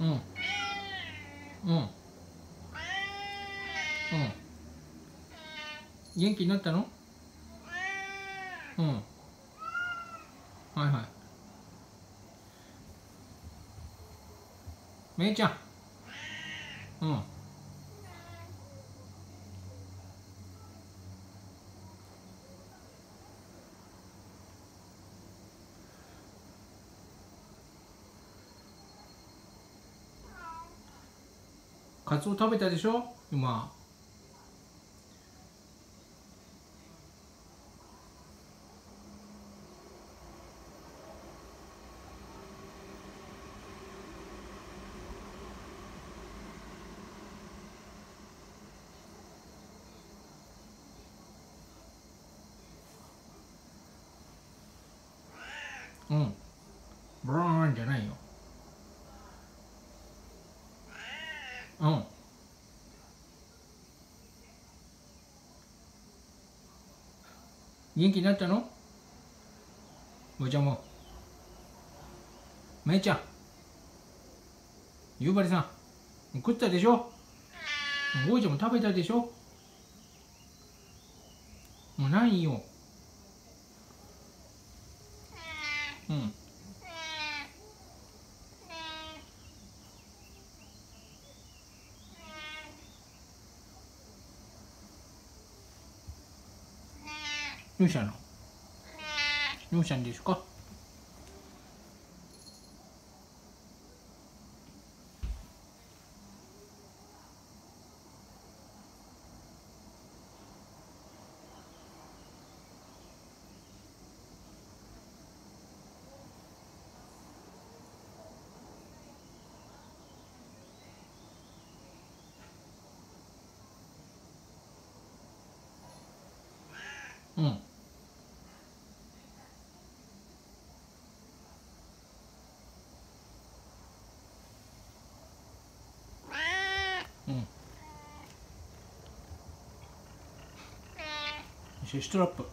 うん。うん。うん。元気になったの？うん。はいはい。めいちゃん。うん。カツオ食べたでしょ？今。うん。ブラーンじゃないよ。うん。元気になったの？おちゃんもめいちゃん。夕張さん。食ったでしょ？おいちゃんも食べたでしょ？もうないよ。うん。どうしたのどうしたんですか？うん。うん。シストラップ。